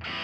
Bye.